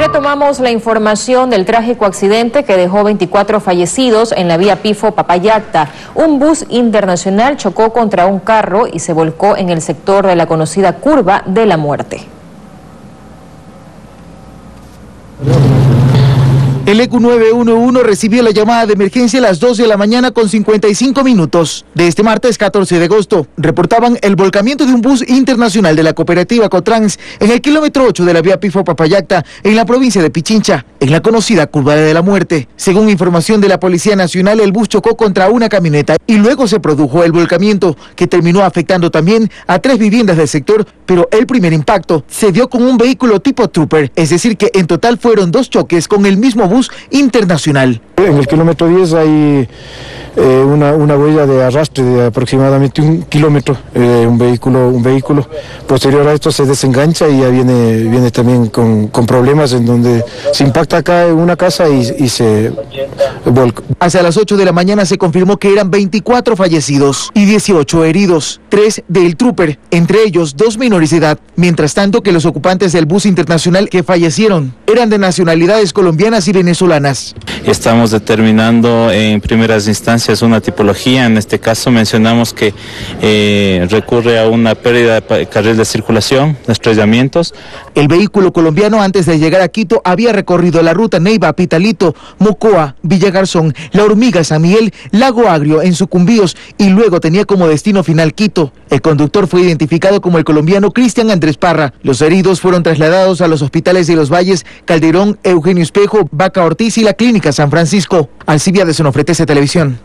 retomamos la información del trágico accidente que dejó 24 fallecidos en la vía Pifo Papayacta. Un bus internacional chocó contra un carro y se volcó en el sector de la conocida curva de la muerte. El ECU 911 recibió la llamada de emergencia a las 12 de la mañana con 55 minutos de este martes 14 de agosto. Reportaban el volcamiento de un bus internacional de la cooperativa Cotrans en el kilómetro 8 de la vía Pifo Papayacta en la provincia de Pichincha, en la conocida curva de la muerte. Según información de la Policía Nacional, el bus chocó contra una camioneta y luego se produjo el volcamiento que terminó afectando también a tres viviendas del sector, pero el primer impacto se dio con un vehículo tipo Trooper, es decir que en total fueron dos choques con el mismo bus internacional. En el kilómetro 10 hay eh, una, una, huella de arrastre de aproximadamente un kilómetro, eh, un vehículo, un vehículo. Posterior a esto se desengancha y ya viene, viene también con, con problemas en donde se impacta acá en una casa y, se volca. Hacia las 8 de la mañana se confirmó que eran 24 fallecidos y 18 heridos, tres del Trooper, entre ellos dos menores de edad. Mientras tanto que los ocupantes del bus internacional que fallecieron eran de nacionalidades colombianas y venezolanas. Estamos determinando en primeras instancias una tipología, en este caso mencionamos que eh, recurre a una pérdida de carril de circulación, estrellamientos. El vehículo colombiano antes de llegar a Quito había recorrido la ruta Neiva, Pitalito, Mocoa, Villagarzón, La Hormiga, San Miguel, Lago Agrio en Sucumbíos y luego tenía como destino final Quito. El conductor fue identificado como el colombiano Cristian Andrés Parra. Los heridos fueron trasladados a los hospitales de los Valles, Calderón, Eugenio Espejo, Vaca Ortiz y la Clínica San Francisco. Alcibia de Sonofretese Televisión.